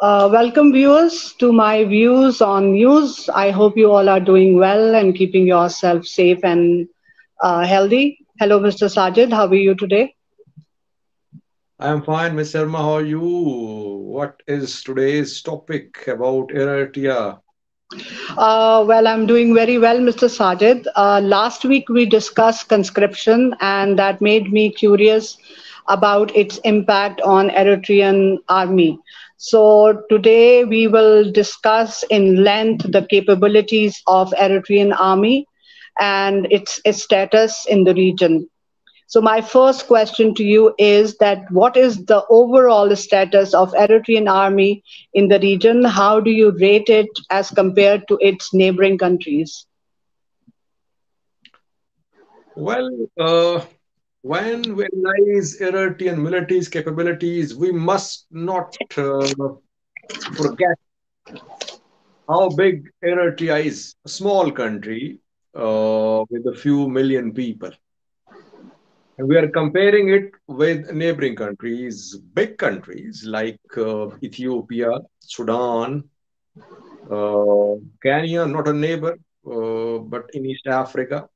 Uh, welcome, viewers, to my views on news. I hope you all are doing well and keeping yourself safe and uh, healthy. Hello, Mr. Sajid. How are you today? I am fine, Ms. Sharma. How are you? What is today's topic about Eritrea? Uh, well, I'm doing very well, Mr. Sajid. Uh, last week we discussed conscription, and that made me curious about its impact on Eritrean army. So today we will discuss in length the capabilities of Eritrean army and its, its status in the region. So my first question to you is that what is the overall status of Eritrean army in the region? How do you rate it as compared to its neighboring countries? Well, uh, when we analyze Eritrean military's capabilities, we must not uh, forget how big Eritrea is. A small country uh, with a few million people. And we are comparing it with neighboring countries, big countries like uh, Ethiopia, Sudan, uh, Kenya, not a neighbor, uh, but in East Africa.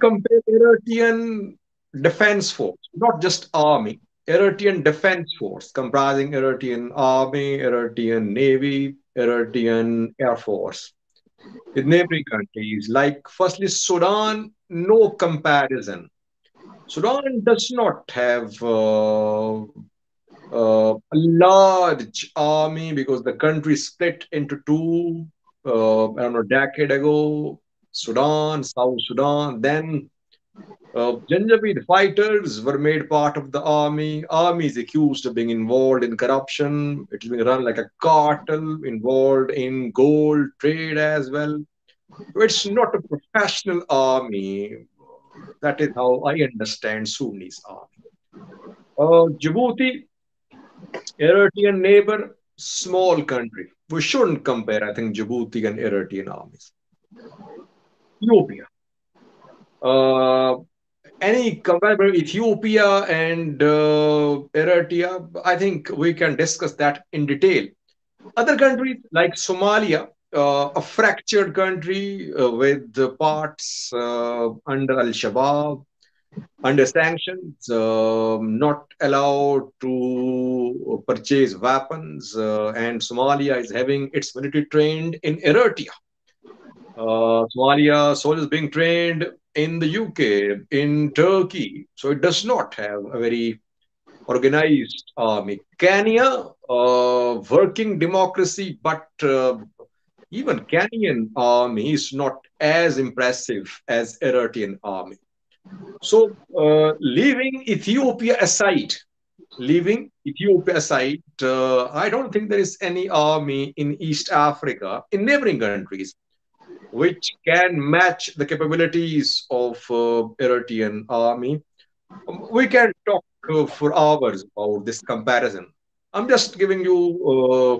Compare Eritrean defense force, not just army, Eritrean defense force comprising Eritrean army, Eritrean navy, Eritrean air force, with neighboring countries like firstly Sudan, no comparison Sudan does not have uh, uh, a large army because the country split into two uh, I don't know, a decade ago. Sudan, South Sudan, then uh, Janjaweed fighters were made part of the army. Army is accused of being involved in corruption. It's being run like a cartel, involved in gold trade as well. It's not a professional army that is how I understand Sudanese army. Uh, Djibouti, Eritrean neighbor, small country. We shouldn't compare, I think, Djibouti and Eritrean armies. Ethiopia. Uh, any comparable Ethiopia and uh, Eritrea, I think we can discuss that in detail. Other countries like Somalia, uh, a fractured country uh, with parts uh, under Al Shabaab, under sanctions, um, not allowed to purchase weapons, uh, and Somalia is having its military trained in Eritrea. Uh, Somalia soldiers being trained in the UK, in Turkey, so it does not have a very organized army. Kenya, uh, working democracy, but even Kenyan army is not as impressive as Eritrean army. So, uh, leaving Ethiopia aside, leaving Ethiopia aside, uh, I don't think there is any army in East Africa, in neighboring countries, which can match the capabilities of uh, Eritrean army. Um, we can talk uh, for hours about this comparison. I'm just giving you uh,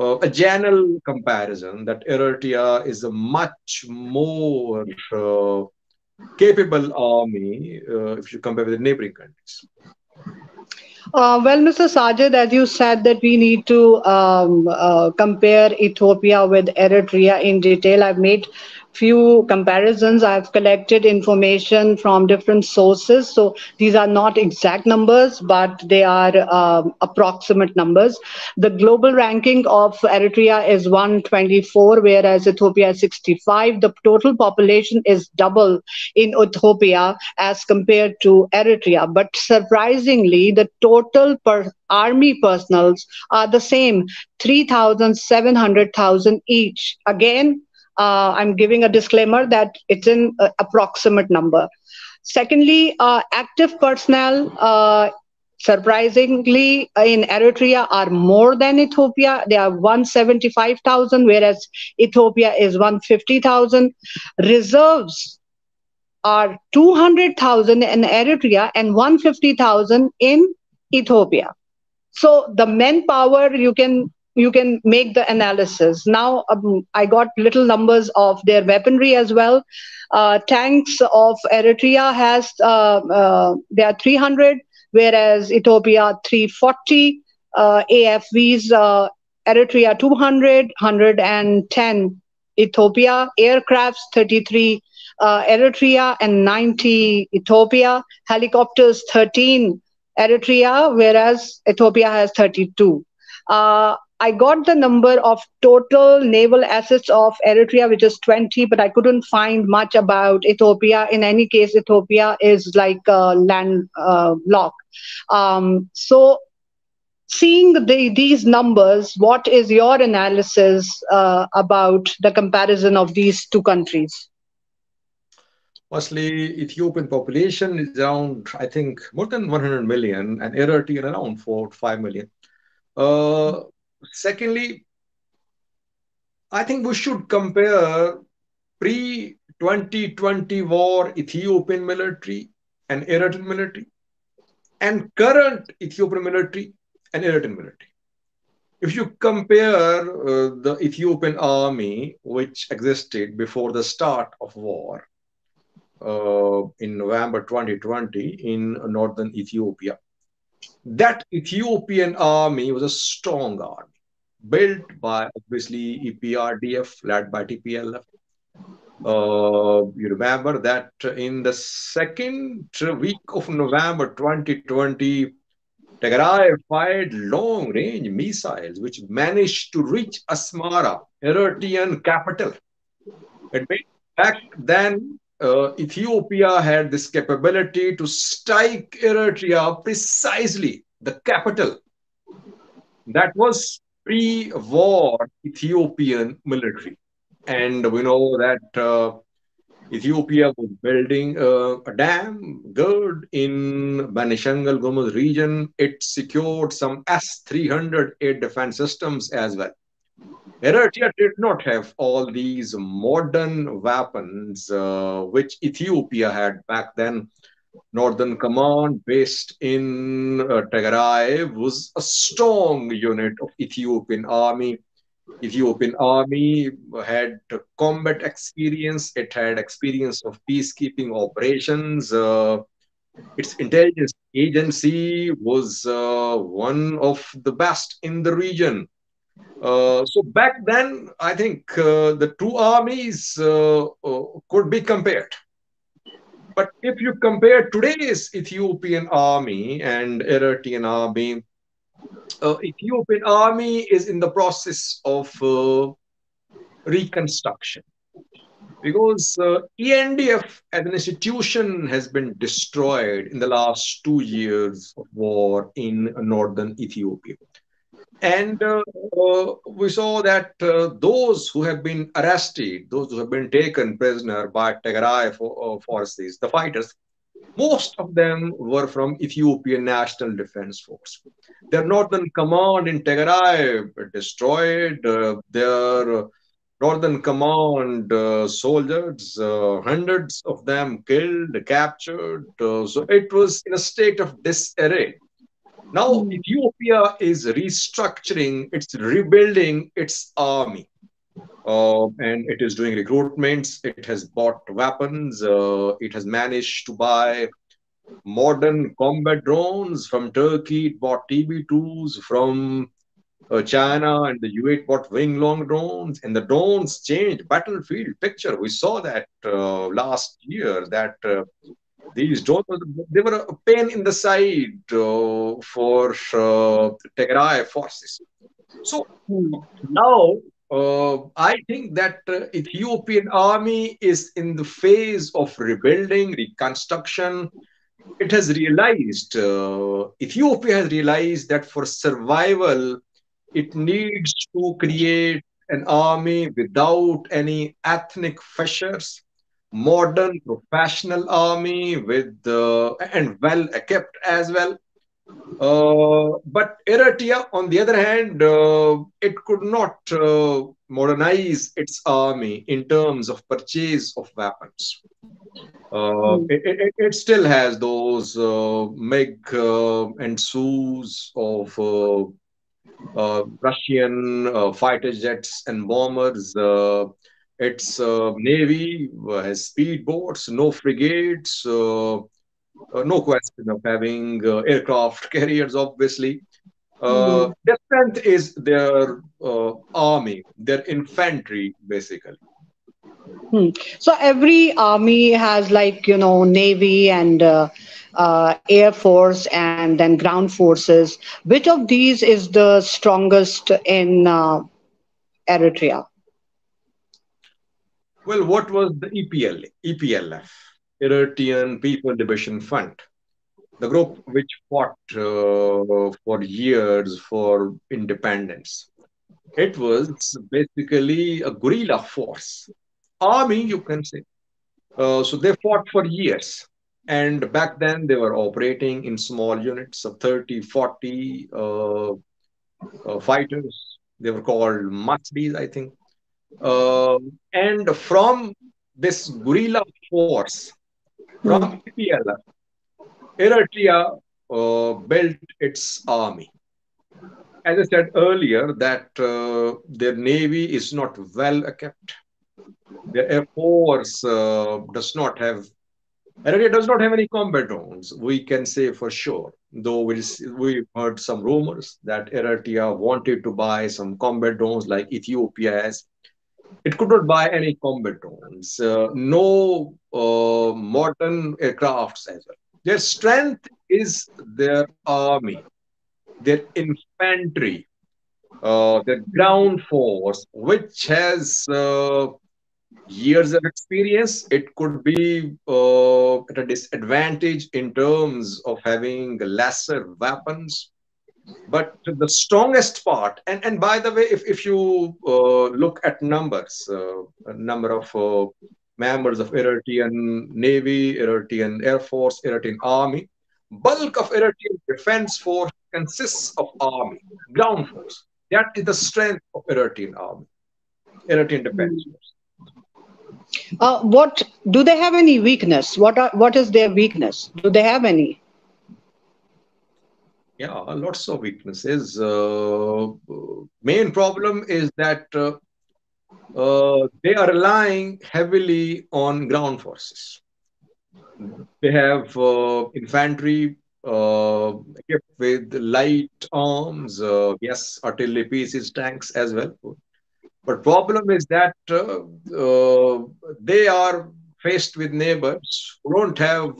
uh, a general comparison that Eritrea is a much more uh, capable army uh, if you compare with the neighboring countries. Uh, well, Mr. Sajid, as you said that we need to um, uh, compare Ethiopia with Eritrea in detail, I've made few comparisons. I've collected information from different sources. So these are not exact numbers, but they are um, approximate numbers. The global ranking of Eritrea is 124, whereas Ethiopia is 65. The total population is double in Ethiopia as compared to Eritrea. But surprisingly, the total per army personals are the same 3,700,000 each. Again, uh, I'm giving a disclaimer that it's an uh, approximate number. Secondly, uh, active personnel, uh, surprisingly, in Eritrea are more than Ethiopia. They are 175,000, whereas Ethiopia is 150,000. Reserves are 200,000 in Eritrea and 150,000 in Ethiopia. So the manpower you can you can make the analysis. Now, um, I got little numbers of their weaponry as well. Uh, tanks of Eritrea has, uh, uh, they are 300, whereas Ethiopia 340. uh, AFVs, uh, Eritrea 200, 110 Ethiopia, aircrafts 33 uh, Eritrea and 90 Ethiopia, helicopters 13 Eritrea, whereas Ethiopia has 32. Uh, I got the number of total naval assets of Eritrea, which is 20, but I couldn't find much about Ethiopia. In any case, Ethiopia is like a land uh, lock. Um, so, seeing the, these numbers, what is your analysis uh, about the comparison of these two countries? Firstly, Ethiopian population is around, I think, more than 100 million, and Eritrea around 4 5 million. Uh, secondly, I think we should compare pre 2020 war Ethiopian military and Eritrean military and current Ethiopian military and Eritrean military. If you compare uh, the Ethiopian army, which existed before the start of war uh, in November 2020 in northern Ethiopia, that Ethiopian army was a strong army, built by obviously EPRDF, led by TPLF. Uh, you remember that in the second week of November 2020, Tigray fired long range missiles which managed to reach Asmara, Eritrean capital. It made back then uh, Ethiopia had this capability to strike Eritrea precisely the capital. That was pre-war Ethiopian military, and we know that uh, Ethiopia was building uh, a dam GERD in Benishangul Gumuz region. It secured some S-300 air defense systems as well. Eritrea did not have all these modern weapons uh, which Ethiopia had back then. Northern Command, based in uh, Tigray, was a strong unit of Ethiopian army. Ethiopian army had combat experience. It had experience of peacekeeping operations. Uh, its intelligence agency was uh, one of the best in the region. Uh, so back then, I think uh, the two armies uh, uh, could be compared. But if you compare today's Ethiopian army and Eritrean army, uh, Ethiopian army is in the process of reconstruction because ENDF as an institution has been destroyed in the last two years of war in northern Ethiopia. And uh, uh, we saw that uh, those who have been arrested, those who have been taken prisoner by Tigray uh, forces, the fighters, most of them were from Ethiopian National Defense Force. Their northern command in Tigray destroyed. Uh, their northern command uh, soldiers, hundreds of them killed, captured. so it was in a state of disarray. Now, hmm. Ethiopia is restructuring, it's rebuilding its army. Uh, and it is doing recruitments. It has bought weapons. Uh, it has managed to buy modern combat drones from Turkey. It bought TB2s from uh, China, and the UAE bought Wing Loong drones. And the drones changed battlefield picture. We saw that uh, last year. That uh, these drones they were a pain in the side uh, for uh, Tigray forces. So now uh, I think that uh, Ethiopian army is in the phase of rebuilding, reconstruction. It has realized, uh, Ethiopia has realized that for survival, it needs to create an army without any ethnic fissures modern professional army with uh, and well equipped as well. Uh, but Eritrea, on the other hand, uh, it could not uh, modernize its army in terms of purchase of weapons. Mm. It, it, it, still has those uh, MiG and Sus of Russian fighter jets and bombers. Its uh, navy uh, has speedboats, no frigates, uh, uh, no question of having uh, aircraft carriers, obviously. Uh, their strength is their uh, army, their infantry, basically. Hmm. So every army has like you know navy and uh, uh, air force and then ground forces. Which of these is the strongest in uh, Eritrea? Well, what was the EPL, EPLF, Eritrean People Liberation Front? The group which fought uh, for years for independence. It was basically a guerrilla force, army, you can say. Uh, so they fought for years. And back then they were operating in small units of 30, 40 uh, uh, fighters. They were called Maslis, I think. Uh, and from this guerrilla force, from EPL, Eritrea uh, built its army. As I said earlier, that uh, their navy is not well equipped. Their air force uh, does not have Eritrea does not have any combat drones. We can say for sure, though we we heard some rumors that Eritrea wanted to buy some combat drones like Ethiopia has it could not buy any combat drones, uh, no uh, modern aircrafts as well. Their strength is their army, their infantry, uh, their ground force, which has uh, years of experience. It could be uh, at a disadvantage in terms of having lesser weapons but the strongest part and, and by the way if, if you uh, look at numbers uh, number of uh, members of eritrean navy eritrean air force eritrean army bulk of eritrean defense force consists of army ground force. That is the strength of eritrean army eritrean defense force. Uh, what do they have any weakness? What are what is their weakness? Do they have any yeah lots of weaknesses. Uh, main problem is that uh, uh, they are relying heavily on ground forces. They have uh, infantry uh, equipped with light arms uh, yes artillery pieces tanks as well. But problem is that they are faced with neighbors who don't have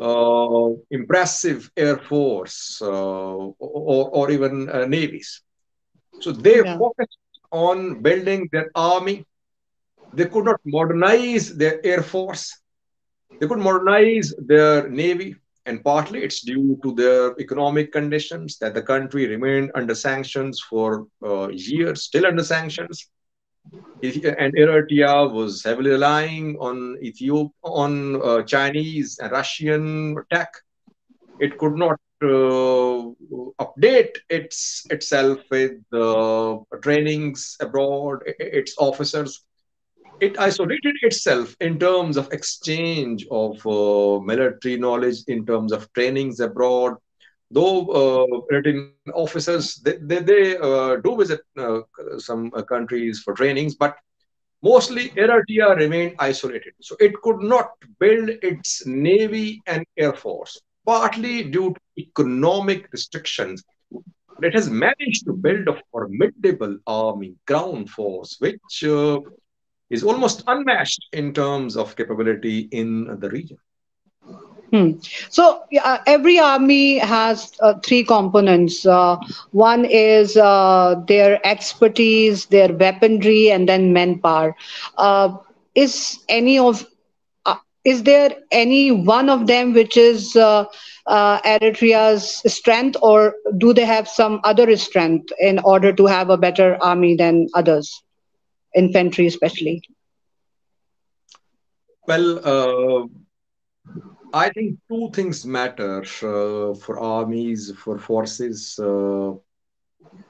uh, impressive air force uh, or, or even uh, navies. So they yeah. focused on building their army. They could not modernize their air force. They could modernize their navy. And partly it's due to their economic conditions that the country remained under sanctions for uh, years, still under sanctions and Eritrea was heavily relying on Ethiopia, on uh, Chinese and Russian tech. It could not uh, update its itself with uh, trainings abroad, its officers. It isolated itself in terms of exchange of uh, military knowledge, in terms of trainings abroad, though uh, officers they, they, they uh, do visit uh, some countries for trainings but mostly eritrea remained isolated. So it could not build its navy and air force partly due to economic restrictions. It has managed to build a formidable army ground force which uh, is almost unmatched in terms of capability in the region Hmm. So uh, every army has uh, three components. Uh, one is uh, their expertise, their weaponry, and then manpower. Uh, is any of uh, is there any one of them which is Eritrea's strength, or do they have some other strength in order to have a better army than others, infantry especially? Well I think two things matter uh, for armies, for forces. Uh,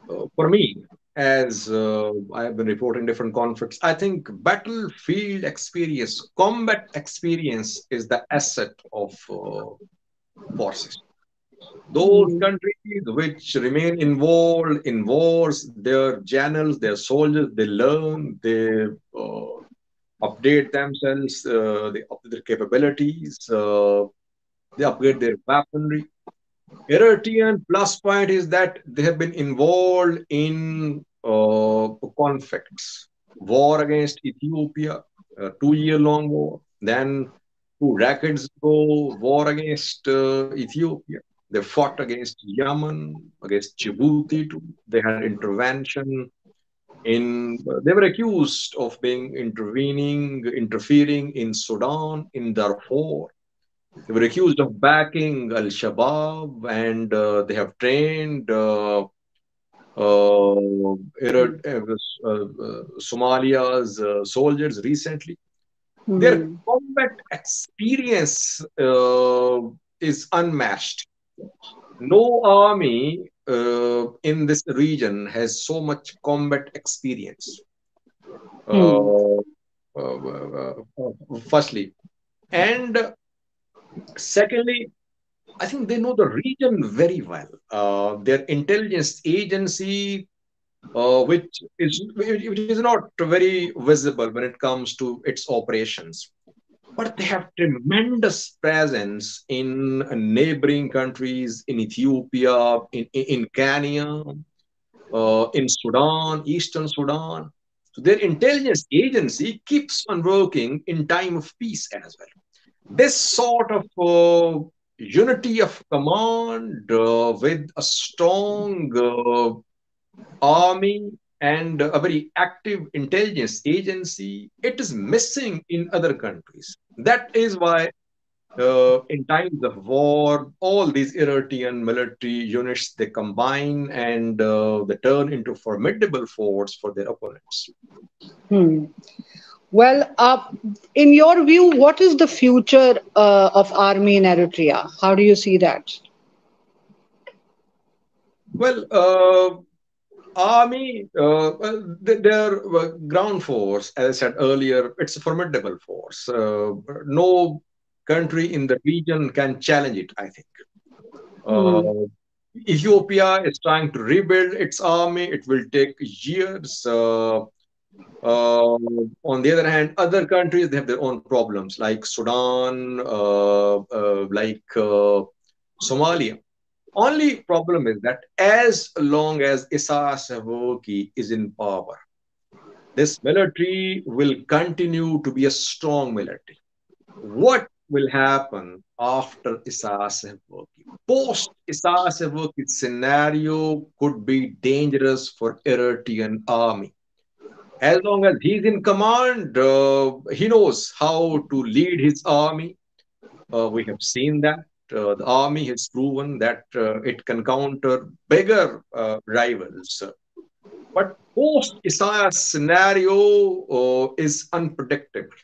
uh, for me, as uh, I have been reporting different conflicts, I think battlefield experience, combat experience is the asset of uh, forces. Those countries which remain involved in wars, their generals, their soldiers, they learn, they uh, update themselves, uh, they update their capabilities, uh, they upgrade their weaponry. Eritrean plus point is that they have been involved in uh, conflicts, war against Ethiopia, two-year-long war, then two decades ago, war against uh, Ethiopia. They fought against Yemen, against Djibouti. Too. They had intervention in. They were accused of being intervening, interfering in Sudan, in Darfur. They were accused of backing Al Shabaab, and uh, they have trained uh, uh, Somalia's soldiers recently. Mm. Their combat experience is unmatched. No army uh, in this region has so much combat experience. Mm. Uh, firstly, and Secondly, I think they know the region very well. Uh, their intelligence agency, uh, which is which is not very visible when it comes to its operations, but they have tremendous presence in neighboring countries, in Ethiopia, in in Kenya, uh, in Sudan, Eastern Sudan. So their intelligence agency keeps on working in time of peace as well this sort of uh, unity of command uh, with a strong uh, army and a very active intelligence agency, it is missing in other countries. That is why, uh, in times of war, all these Eritrean military units they combine and uh, they turn into formidable force for their opponents. Hmm. Well, uh, in your view, what is the future uh, of army in Eritrea? How do you see that? Well, uh, army, uh, their uh, ground force, as I said earlier, it's a formidable force. Uh, no country in the region can challenge it, I think. Mm. Ethiopia is trying to rebuild its army. It will take years. Uh, on the other hand, other countries they have their own problems, like Sudan, uh, uh, like uh, Somalia. Only problem is that as long as Isaias Afwerki is in power, this military will continue to be a strong military. What will happen after Isaias Afwerki? Post Isaias Afwerki scenario could be dangerous for Eritrean army as long as he's in command, uh, he knows how to lead his army. Uh, we have seen that. Uh, the army has proven that uh, it can counter bigger uh, rivals. But post Isaias scenario is unpredictable.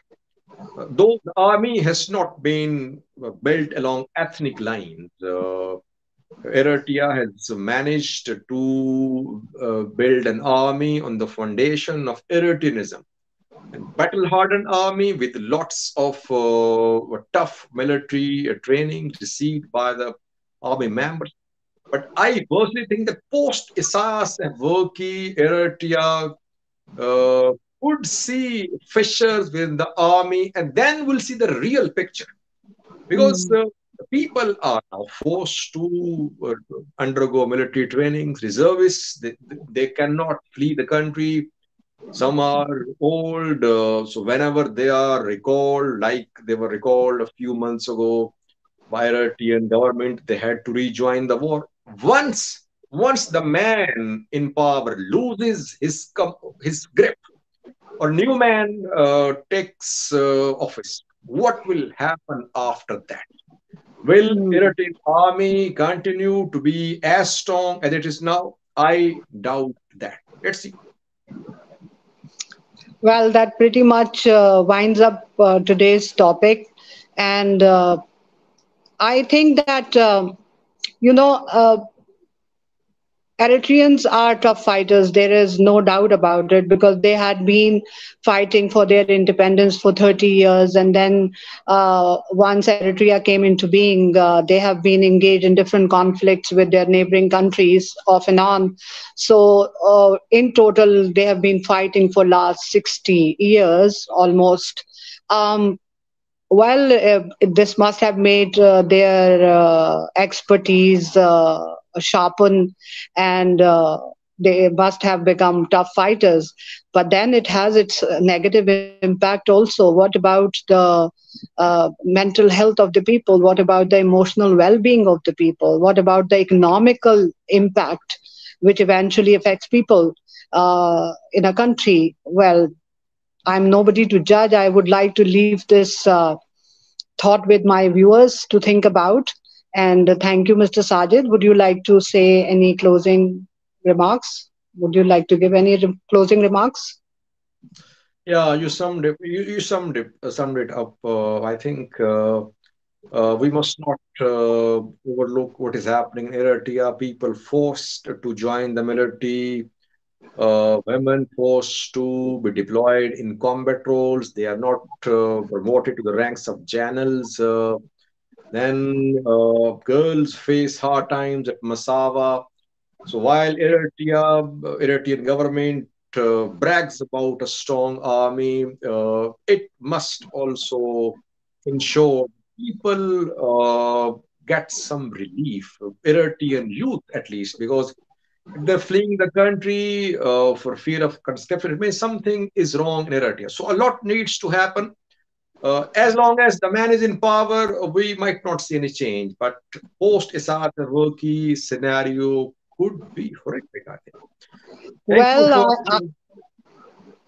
though the army has not been built along ethnic lines, Eritrea has managed to uh, build an army on the foundation of Eritreanism. And battle-hardened army with lots of uh, tough military uh, training received by the army members. But I personally think that post Isaias Afwerki, Eritrea uh, would see fissures within the army, and then we'll see the real picture. Because mm people are now forced to uh, undergo military trainings, reservists, they, they cannot flee the country. Some are old, uh, so whenever they are recalled, like they were recalled a few months ago by Eritrean government, they had to rejoin the war. Once, once the man in power loses his his grip, or new man uh, takes uh, office, what will happen after that? Will Eritrean army continue to be as strong as it is now? I doubt that. Let's see. Well, that pretty much uh, winds up uh, today's topic. And uh, I think that, um, you know, uh, Eritreans are tough fighters. There is no doubt about it because they had been fighting for their independence for 30 years. And then uh, once Eritrea came into being, uh, they have been engaged in different conflicts with their neighboring countries off and on. So uh, in total, they have been fighting for last 60 years almost. Um, well, uh, this must have made uh, their uh, expertise uh, sharpen and uh, they must have become tough fighters. But then it has its negative impact also. What about the uh, mental health of the people? What about the emotional well being of the people? What about the economical impact, which eventually affects people in a country? Well, I'm nobody to judge. I would like to leave this uh, thought with my viewers to think about. And uh, thank you, Mr. Sajid. Would you like to say any closing remarks? Would you like to give any re- closing remarks? Yeah, you summed it. You, you summed it. Uh, summed it up. Uh, I think uh, uh, we must not overlook what is happening in Eritrea. People forced to join the military uh, women forced to be deployed in combat roles. They are not uh, promoted to the ranks of generals. Uh, then uh, girls face hard times at Massawa. So while Eritrea, Eritrean government uh, brags about a strong army, uh, it must also ensure people get some relief, Eritrean youth at least, because they're fleeing the country uh, for fear of conscription. It means something is wrong in Eritrea. So a lot needs to happen. Uh, as long as the man is in power, we might not see any change. But post Isaias Afwerki scenario could be horrific, I think. Well, uh,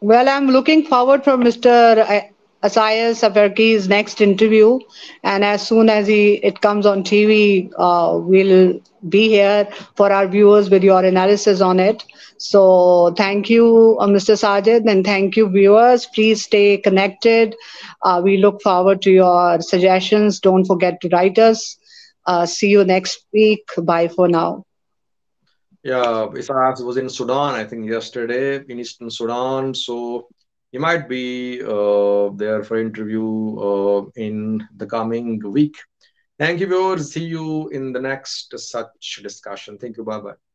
well, I'm looking forward for Mr. Isaias Afwerki's next interview, and as soon as he it comes on TV, uh, we'll be here for our viewers with your analysis on it. So thank you, uh, Mr. Sajid, and thank you, viewers. Please stay connected. Uh, we look forward to your suggestions. Don't forget to write us. Uh, see you next week. Bye for now. Yeah, Isaias was in Sudan, I think, yesterday in Eastern Sudan. So he might be uh, there for interview uh, in the coming week. Thank you, viewers. See you in the next such discussion. Thank you. Bye bye.